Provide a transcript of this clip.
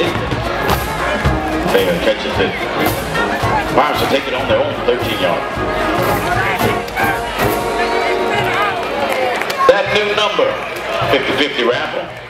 did. Catches it. Myers will take it on their own 13-yard. That new number, 50-50 raffle.